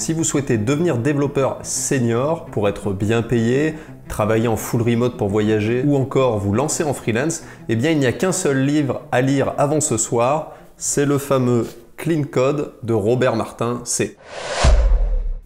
Si vous souhaitez devenir développeur senior pour être bien payé, travailler en full remote pour voyager ou encore vous lancer en freelance, eh bien il n'y a qu'un seul livre à lire avant ce soir, c'est le fameux Clean Code de Robert Martin C.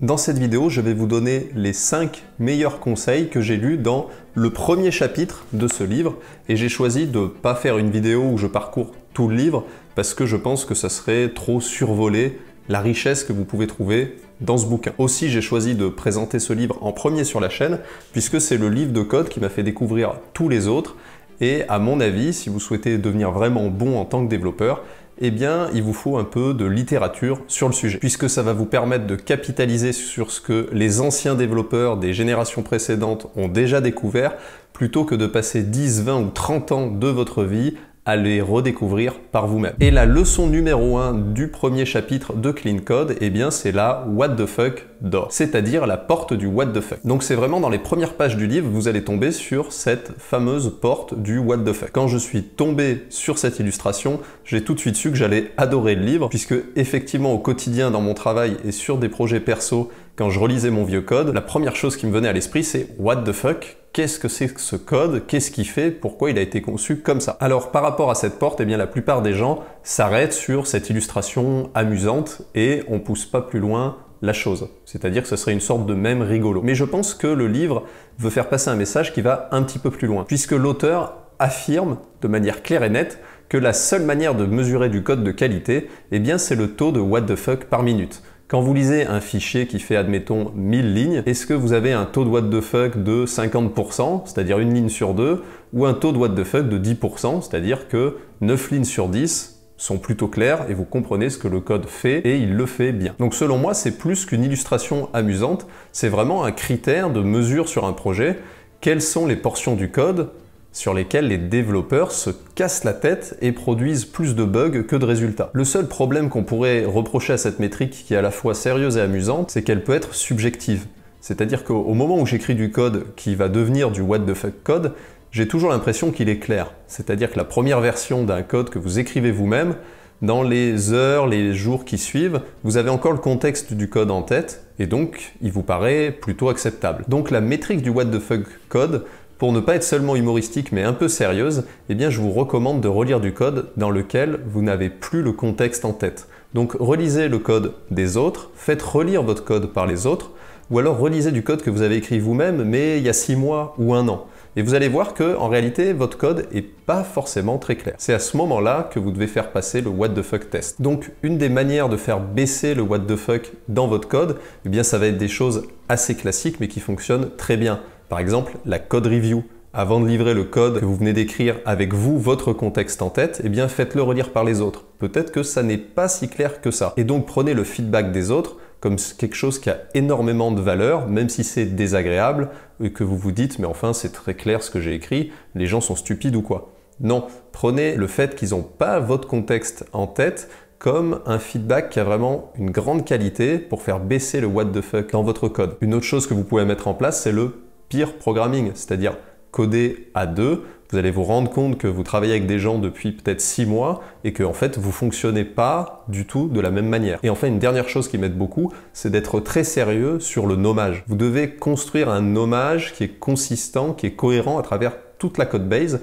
Dans cette vidéo, je vais vous donner les 5 meilleurs conseils que j'ai lus dans le premier chapitre de ce livre et j'ai choisi de ne pas faire une vidéo où je parcours tout le livre parce que je pense que ça serait trop survolé la richesse que vous pouvez trouver dans ce bouquin. Aussi, j'ai choisi de présenter ce livre en premier sur la chaîne, puisque c'est le livre de code qui m'a fait découvrir tous les autres, et à mon avis, si vous souhaitez devenir vraiment bon en tant que développeur, eh bien, il vous faut un peu de littérature sur le sujet, puisque ça va vous permettre de capitaliser sur ce que les anciens développeurs des générations précédentes ont déjà découvert, plutôt que de passer 10, 20 ou 30 ans de votre vie à les redécouvrir par vous-même. Et la leçon numéro 1 du premier chapitre de Clean Code, eh bien c'est la What the fuck door, c'est-à-dire la porte du What the fuck. Donc c'est vraiment dans les premières pages du livre, vous allez tomber sur cette fameuse porte du What the fuck. Quand je suis tombé sur cette illustration, j'ai tout de suite su que j'allais adorer le livre, puisque effectivement au quotidien dans mon travail et sur des projets perso, quand je relisais mon vieux code, la première chose qui me venait à l'esprit c'est What the fuck Qu'est-ce que c'est que ce code? Qu'est-ce qu'il fait? Pourquoi il a été conçu comme ça? Alors par rapport à cette porte, eh bien la plupart des gens s'arrêtent sur cette illustration amusante et on pousse pas plus loin la chose. C'est-à-dire que ce serait une sorte de même rigolo. Mais je pense que le livre veut faire passer un message qui va un petit peu plus loin, puisque l'auteur affirme de manière claire et nette que la seule manière de mesurer du code de qualité, eh bien c'est le taux de what the fuck par minute. Quand vous lisez un fichier qui fait, admettons, 1000 lignes, est-ce que vous avez un taux de what the fuck de 50%, c'est-à-dire une ligne sur deux, ou un taux de what the fuck de 10%, c'est-à-dire que 9 lignes sur 10 sont plutôt claires et vous comprenez ce que le code fait et il le fait bien. Donc selon moi, c'est plus qu'une illustration amusante, c'est vraiment un critère de mesure sur un projet. Quelles sont les portions du code sur lesquels les développeurs se cassent la tête et produisent plus de bugs que de résultats. Le seul problème qu'on pourrait reprocher à cette métrique qui est à la fois sérieuse et amusante, c'est qu'elle peut être subjective. C'est-à-dire qu'au moment où j'écris du code qui va devenir du what the fuck code, j'ai toujours l'impression qu'il est clair. C'est-à-dire que la première version d'un code que vous écrivez vous-même, dans les heures, les jours qui suivent, vous avez encore le contexte du code en tête, et donc il vous paraît plutôt acceptable. Donc la métrique du what the fuck code, pour ne pas être seulement humoristique mais un peu sérieuse, eh bien je vous recommande de relire du code dans lequel vous n'avez plus le contexte en tête. Donc relisez le code des autres, faites relire votre code par les autres, ou alors relisez du code que vous avez écrit vous-même mais il y a six mois ou un an. Et vous allez voir que en réalité votre code est pas forcément très clair. C'est à ce moment-là que vous devez faire passer le what the fuck test. Donc une des manières de faire baisser le what the fuck dans votre code, eh bien ça va être des choses assez classiques mais qui fonctionnent très bien. Par exemple, la code review. Avant de livrer le code que vous venez d'écrire avec vous, votre contexte en tête, eh bien faites-le relire par les autres. Peut-être que ça n'est pas si clair que ça. Et donc prenez le feedback des autres comme quelque chose qui a énormément de valeur, même si c'est désagréable, et que vous vous dites, mais enfin c'est très clair ce que j'ai écrit, les gens sont stupides ou quoi. Non, prenez le fait qu'ils n'ont pas votre contexte en tête comme un feedback qui a vraiment une grande qualité pour faire baisser le what the fuck dans votre code. Une autre chose que vous pouvez mettre en place, c'est le peer programming, c'est-à-dire coder à deux. Vous allez vous rendre compte que vous travaillez avec des gens depuis peut-être six mois et que en fait vous fonctionnez pas du tout de la même manière. Et enfin une dernière chose qui m'aide beaucoup, c'est d'être très sérieux sur le nommage. Vous devez construire un nommage qui est consistant, qui est cohérent à travers toute la code base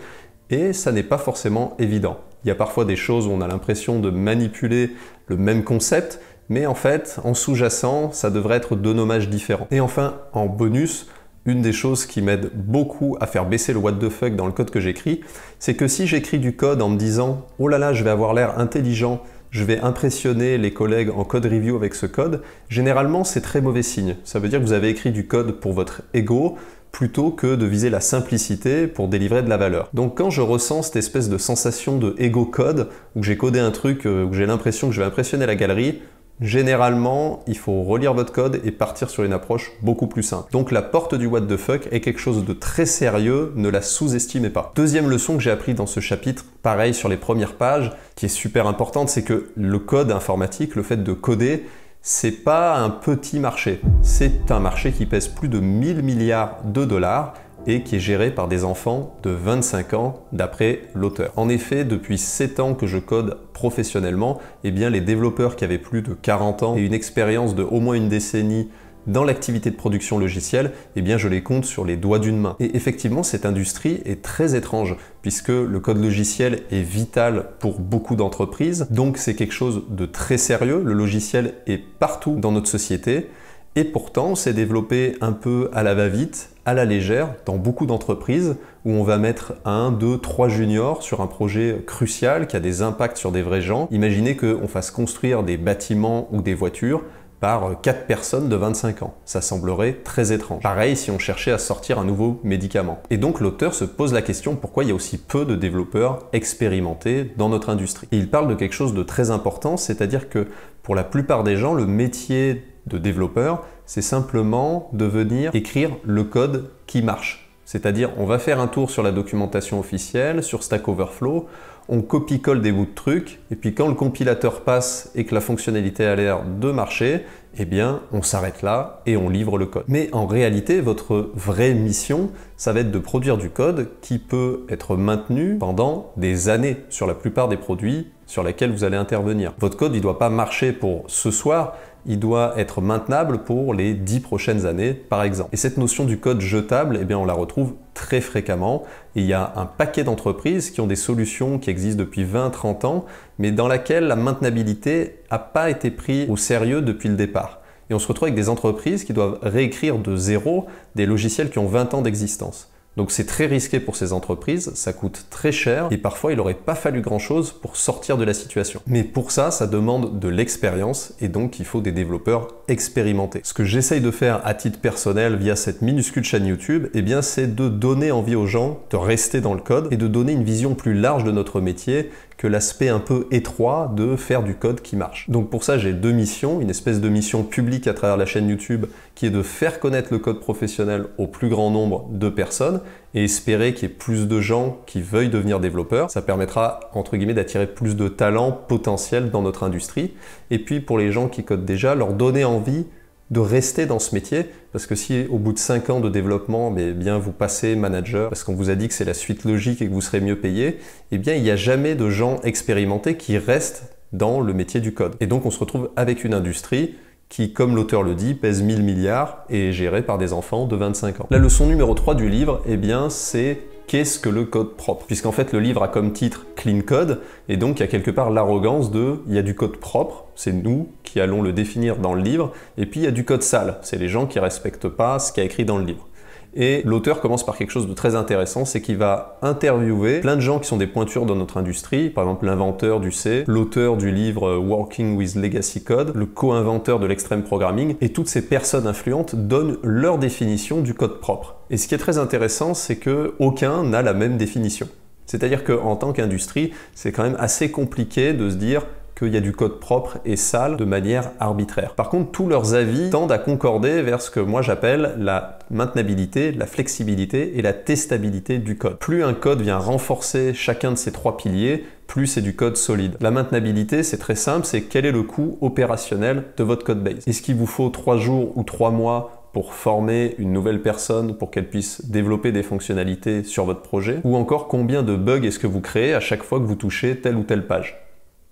et ça n'est pas forcément évident. Il y a parfois des choses où on a l'impression de manipuler le même concept, mais en fait, en sous-jacent, ça devrait être deux nommages différents. Et enfin, en bonus, une des choses qui m'aide beaucoup à faire baisser le what the fuck dans le code que j'écris, c'est que si j'écris du code en me disant oh là là, je vais avoir l'air intelligent, je vais impressionner les collègues en code review avec ce code, généralement c'est très mauvais signe. Ça veut dire que vous avez écrit du code pour votre ego plutôt que de viser la simplicité pour délivrer de la valeur. Donc quand je ressens cette espèce de sensation de ego code, où j'ai codé un truc, euh, où j'ai l'impression que je vais impressionner la galerie, Généralement, il faut relire votre code et partir sur une approche beaucoup plus simple. Donc la porte du what the fuck est quelque chose de très sérieux, ne la sous-estimez pas. Deuxième leçon que j'ai appris dans ce chapitre, pareil sur les premières pages, qui est super importante, c'est que le code informatique, le fait de coder, c'est pas un petit marché. C'est un marché qui pèse plus de 1000 milliards de dollars et qui est géré par des enfants de 25 ans d'après l'auteur. En effet, depuis 7 ans que je code professionnellement, eh bien les développeurs qui avaient plus de 40 ans et une expérience de au moins une décennie dans l'activité de production logicielle, eh je les compte sur les doigts d'une main. Et effectivement, cette industrie est très étrange puisque le code logiciel est vital pour beaucoup d'entreprises. Donc c'est quelque chose de très sérieux. Le logiciel est partout dans notre société. Et pourtant, c'est développé un peu à la va-vite, à la légère, dans beaucoup d'entreprises, où on va mettre un, deux, trois juniors sur un projet crucial qui a des impacts sur des vrais gens. Imaginez qu'on fasse construire des bâtiments ou des voitures par 4 personnes de 25 ans. Ça semblerait très étrange. Pareil si on cherchait à sortir un nouveau médicament. Et donc l'auteur se pose la question pourquoi il y a aussi peu de développeurs expérimentés dans notre industrie. Et il parle de quelque chose de très important, c'est-à-dire que pour la plupart des gens, le métier de développeur, c'est simplement de venir écrire le code qui marche. C'est-à-dire, on va faire un tour sur la documentation officielle, sur Stack Overflow, on copie-colle des bouts de trucs, et puis quand le compilateur passe et que la fonctionnalité a l'air de marcher, eh bien, on s'arrête là et on livre le code. Mais en réalité, votre vraie mission, ça va être de produire du code qui peut être maintenu pendant des années sur la plupart des produits sur lesquels vous allez intervenir. Votre code, il ne doit pas marcher pour ce soir, il doit être maintenable pour les 10 prochaines années, par exemple. Et cette notion du code jetable, eh bien, on la retrouve très fréquemment. il y a un paquet d'entreprises qui ont des solutions qui existent depuis 20-30 ans, mais dans laquelle la maintenabilité n'a pas été prise au sérieux depuis le départ. Et on se retrouve avec des entreprises qui doivent réécrire de zéro des logiciels qui ont 20 ans d'existence. Donc c'est très risqué pour ces entreprises, ça coûte très cher et parfois il n'aurait pas fallu grand-chose pour sortir de la situation. Mais pour ça, ça demande de l'expérience et donc il faut des développeurs expérimentés. Ce que j'essaye de faire à titre personnel via cette minuscule chaîne YouTube, eh bien c'est de donner envie aux gens de rester dans le code et de donner une vision plus large de notre métier que l'aspect un peu étroit de faire du code qui marche. Donc pour ça, j'ai deux missions, une espèce de mission publique à travers la chaîne YouTube qui est de faire connaître le code professionnel au plus grand nombre de personnes et espérer qu'il y ait plus de gens qui veuillent devenir développeurs. Ça permettra, entre guillemets, d'attirer plus de talents potentiels dans notre industrie. Et puis pour les gens qui codent déjà, leur donner envie de rester dans ce métier, parce que si au bout de 5 ans de développement, mais bien vous passez manager, parce qu'on vous a dit que c'est la suite logique et que vous serez mieux payé, eh bien il n'y a jamais de gens expérimentés qui restent dans le métier du code. Et donc on se retrouve avec une industrie qui, comme l'auteur le dit, pèse 1000 milliards et est gérée par des enfants de 25 ans. La leçon numéro 3 du livre, eh bien c'est qu'est-ce que le code propre? Puisqu'en fait le livre a comme titre Clean Code, et donc il y a quelque part l'arrogance de il y a du code propre, c'est nous qui allons le définir dans le livre, et puis il y a du code sale, c'est les gens qui respectent pas ce qui a écrit dans le livre. Et l'auteur commence par quelque chose de très intéressant, c'est qu'il va interviewer plein de gens qui sont des pointures dans notre industrie, par exemple l'inventeur du C, l'auteur du livre Working with Legacy Code, le co-inventeur de l'extreme programming, et toutes ces personnes influentes donnent leur définition du code propre. Et ce qui est très intéressant, c'est que aucun n'a la même définition. C'est-à-dire qu'en tant qu'industrie, c'est quand même assez compliqué de se dire qu'il y a du code propre et sale de manière arbitraire. Par contre, tous leurs avis tendent à concorder vers ce que moi j'appelle la maintenabilité, la flexibilité et la testabilité du code. Plus un code vient renforcer chacun de ces trois piliers, plus c'est du code solide. La maintenabilité, c'est très simple, c'est quel est le coût opérationnel de votre code base? Est-ce qu'il vous faut trois jours ou trois mois pour former une nouvelle personne pour qu'elle puisse développer des fonctionnalités sur votre projet? Ou encore combien de bugs est-ce que vous créez à chaque fois que vous touchez telle ou telle page?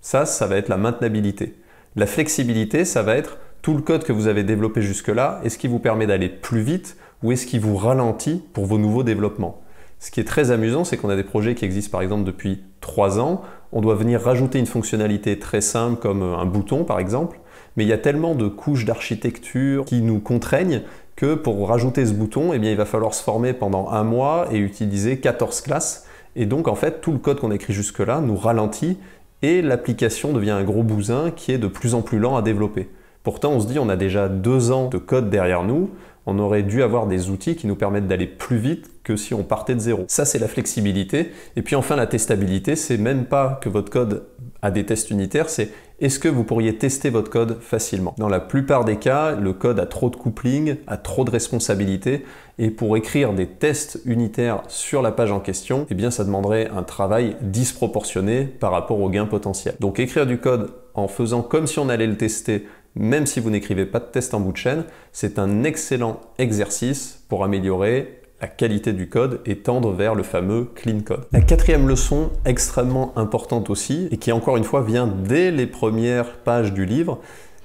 Ça, ça va être la maintenabilité. La flexibilité, ça va être tout le code que vous avez développé jusque-là, est-ce qu'il vous permet d'aller plus vite ou est-ce qu'il vous ralentit pour vos nouveaux développements? Ce qui est très amusant, c'est qu'on a des projets qui existent par exemple depuis 3 ans, on doit venir rajouter une fonctionnalité très simple comme un bouton par exemple, mais il y a tellement de couches d'architecture qui nous contraignent que pour rajouter ce bouton, eh il va falloir se former pendant un mois et utiliser 14 classes. Et donc en fait, tout le code qu'on écrit jusque-là nous ralentit et l'application devient un gros bousin qui est de plus en plus lent à développer. Pourtant, on se dit, on a déjà deux ans de code derrière nous, on aurait dû avoir des outils qui nous permettent d'aller plus vite que si on partait de zéro. Ça, c'est la flexibilité. Et puis enfin, la testabilité, c'est même pas que votre code a des tests unitaires, c'est est-ce que vous pourriez tester votre code facilement? Dans la plupart des cas, le code a trop de coupling, a trop de responsabilités, et pour écrire des tests unitaires sur la page en question, eh bien ça demanderait un travail disproportionné par rapport au gain potentiel. Donc écrire du code en faisant comme si on allait le tester, même si vous n'écrivez pas de test en bout de chaîne, c'est un excellent exercice pour améliorer la qualité du code et tendre vers le fameux clean code. La quatrième leçon, extrêmement importante aussi, et qui encore une fois vient dès les premières pages du livre,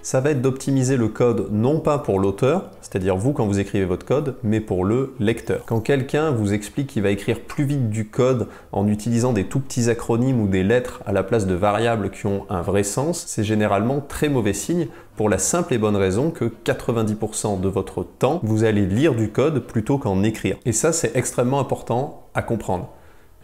ça va être d'optimiser le code non pas pour l'auteur, c'est-à-dire vous quand vous écrivez votre code, mais pour le lecteur. Quand quelqu'un vous explique qu'il va écrire plus vite du code en utilisant des tout petits acronymes ou des lettres à la place de variables qui ont un vrai sens, c'est généralement très mauvais signe pour la simple et bonne raison que 90% de votre temps, vous allez lire du code plutôt qu'en écrire. Et ça, c'est extrêmement important à comprendre.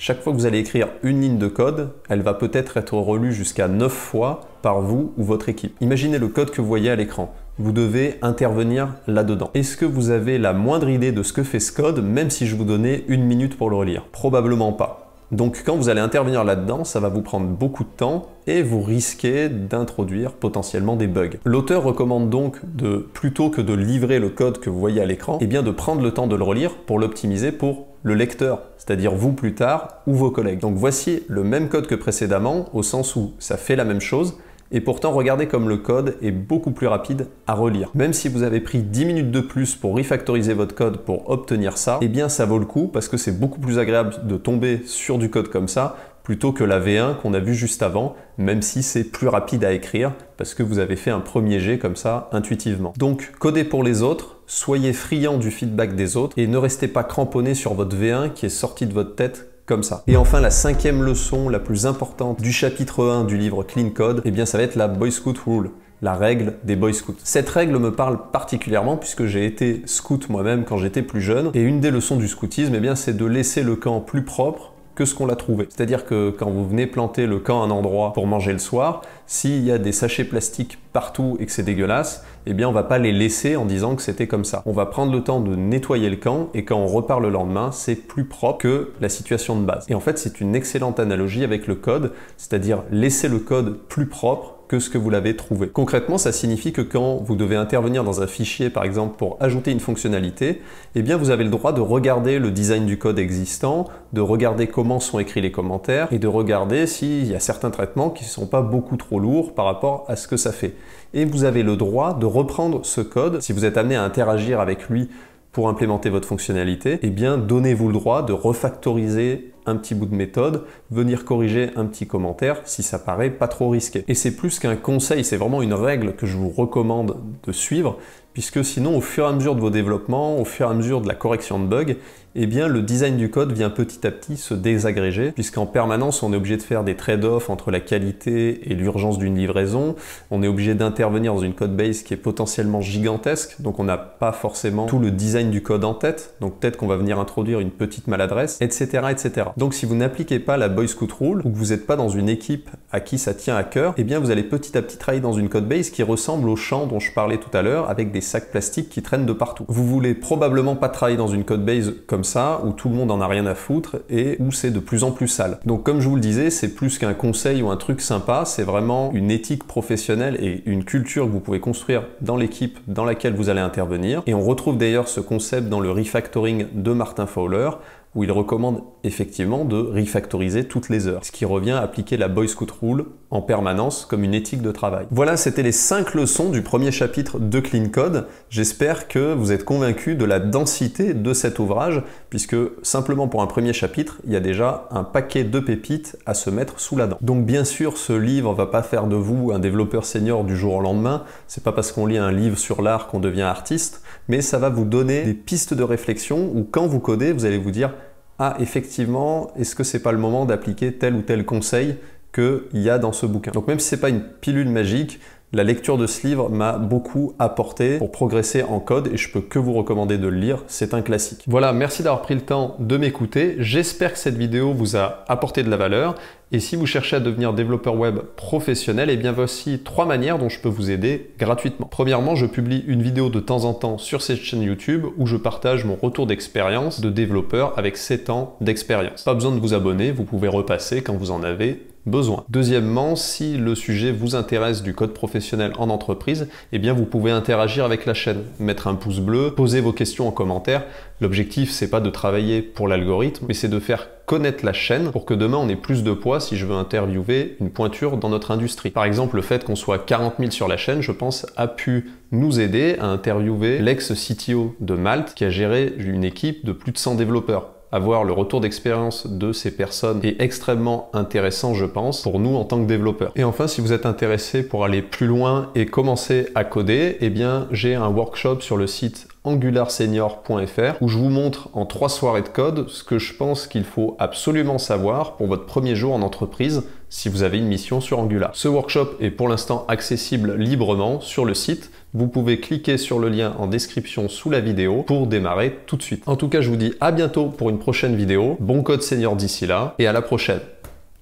Chaque fois que vous allez écrire une ligne de code, elle va peut-être être relue jusqu'à 9 fois par vous ou votre équipe. Imaginez le code que vous voyez à l'écran. Vous devez intervenir là-dedans. Est-ce que vous avez la moindre idée de ce que fait ce code, même si je vous donnais une minute pour le relire? Probablement pas. Donc quand vous allez intervenir là-dedans, ça va vous prendre beaucoup de temps et vous risquez d'introduire potentiellement des bugs. L'auteur recommande donc de, plutôt que de livrer le code que vous voyez à l'écran, eh bien de prendre le temps de le relire pour l'optimiser pour le lecteur, c'est-à-dire vous plus tard ou vos collègues. Donc voici le même code que précédemment, au sens où ça fait la même chose, et pourtant regardez comme le code est beaucoup plus rapide à relire. Même si vous avez pris 10 minutes de plus pour refactoriser votre code pour obtenir ça, eh bien ça vaut le coup parce que c'est beaucoup plus agréable de tomber sur du code comme ça plutôt que la V1 qu'on a vu juste avant, même si c'est plus rapide à écrire parce que vous avez fait un premier jet comme ça intuitivement. Donc codez pour les autres, soyez friand du feedback des autres et ne restez pas cramponné sur votre V1 qui est sorti de votre tête ça. Et enfin, la cinquième leçon, la plus importante du chapitre 1 du livre Clean Code, eh bien ça va être la Boy Scout Rule la règle des Boy Scouts. Cette règle me parle particulièrement puisque j'ai été scout moi-même quand j'étais plus jeune et une des leçons du scoutisme, eh bien, c'est de laisser le camp plus propre que ce qu'on l'a trouvé. C'est-à-dire que quand vous venez planter le camp à un endroit pour manger le soir, s'il y a des sachets plastiques partout et que c'est dégueulasse, eh bien on va pas les laisser en disant que c'était comme ça. On va prendre le temps de nettoyer le camp et quand on repart le lendemain, c'est plus propre que la situation de base. Et en fait, c'est une excellente analogie avec le code, c'est-à-dire laisser le code plus propre ce que vous l'avez trouvé. Concrètement, ça signifie que quand vous devez intervenir dans un fichier, par exemple, pour ajouter une fonctionnalité, eh bien, vous avez le droit de regarder le design du code existant, de regarder comment sont écrits les commentaires et de regarder s'il y a certains traitements qui ne sont pas beaucoup trop lourds par rapport à ce que ça fait. Et vous avez le droit de reprendre ce code si vous êtes amené à interagir avec lui pour implémenter votre fonctionnalité, eh bien donnez-vous le droit de refactoriser un petit bout de méthode, venir corriger un petit commentaire si ça paraît pas trop risqué. Et c'est plus qu'un conseil, c'est vraiment une règle que je vous recommande de suivre, puisque sinon au fur et à mesure de vos développements, au fur et à mesure de la correction de bugs, eh bien le design du code vient petit à petit se désagréger, puisqu'en permanence on est obligé de faire des trade-offs entre la qualité et l'urgence d'une livraison, on est obligé d'intervenir dans une code base qui est potentiellement gigantesque, donc on n'a pas forcément tout le design du code en tête, donc peut-être qu'on va venir introduire une petite maladresse, etc. etc. Donc si vous n'appliquez pas la Boy Scout Rule, ou que vous n'êtes pas dans une équipe à qui ça tient à cœur, eh bien vous allez petit à petit travailler dans une code base qui ressemble au champ dont je parlais tout à l'heure, avec sacs plastiques qui traînent de partout. Vous voulez probablement pas travailler dans une code base comme ça, où tout le monde en a rien à foutre et où c'est de plus en plus sale. Donc comme je vous le disais, c'est plus qu'un conseil ou un truc sympa, c'est vraiment une éthique professionnelle et une culture que vous pouvez construire dans l'équipe dans laquelle vous allez intervenir. Et on retrouve d'ailleurs ce concept dans le refactoring de Martin Fowler, où il recommande effectivement de refactoriser toutes les heures, ce qui revient à appliquer la Boy Scout Rule en permanence comme une éthique de travail. Voilà, c'était les 5 leçons du premier chapitre de Clean Code. J'espère que vous êtes convaincus de la densité de cet ouvrage, puisque simplement pour un premier chapitre, il y a déjà un paquet de pépites à se mettre sous la dent. Donc bien sûr, ce livre va pas faire de vous un développeur senior du jour au lendemain, c'est pas parce qu'on lit un livre sur l'art qu'on devient artiste, mais ça va vous donner des pistes de réflexion où quand vous codez, vous allez vous dire ah effectivement, est-ce que c'est pas le moment d'appliquer tel ou tel conseil qu'il y a dans ce bouquin? Donc même si c'est pas une pilule magique, la lecture de ce livre m'a beaucoup apporté pour progresser en code et je peux que vous recommander de le lire, c'est un classique. Voilà, merci d'avoir pris le temps de m'écouter. J'espère que cette vidéo vous a apporté de la valeur et si vous cherchez à devenir développeur web professionnel, eh bien voici trois manières dont je peux vous aider gratuitement. Premièrement, je publie une vidéo de temps en temps sur cette chaîne YouTube où je partage mon retour d'expérience de développeur avec 7 ans d'expérience. Pas besoin de vous abonner, vous pouvez repasser quand vous en avez Deuxièmement, si le sujet vous intéresse du code professionnel en entreprise, eh vous pouvez interagir avec la chaîne, mettre un pouce bleu, poser vos questions en commentaire. L'objectif, c'est pas de travailler pour l'algorithme, mais c'est de faire connaître la chaîne pour que demain on ait plus de poids si je veux interviewer une pointure dans notre industrie. Par exemple, le fait qu'on soit 40 000 sur la chaîne, je pense, a pu nous aider à interviewer l'ex-CTO de Malte qui a géré une équipe de plus de 100 développeurs avoir le retour d'expérience de ces personnes est extrêmement intéressant, je pense, pour nous en tant que développeurs. Et enfin, si vous êtes intéressé pour aller plus loin et commencer à coder, eh bien, j'ai un workshop sur le site angularsenior.fr où je vous montre en trois soirées de code ce que je pense qu'il faut absolument savoir pour votre premier jour en entreprise si vous avez une mission sur Angular. Ce workshop est pour l'instant accessible librement sur le site. Vous pouvez cliquer sur le lien en description sous la vidéo pour démarrer tout de suite. En tout cas, je vous dis à bientôt pour une prochaine vidéo. Bon code senior d'ici là et à la prochaine.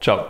Ciao